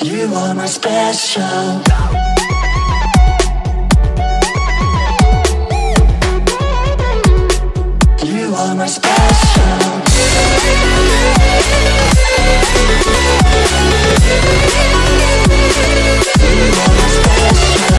You are my special. You are my special.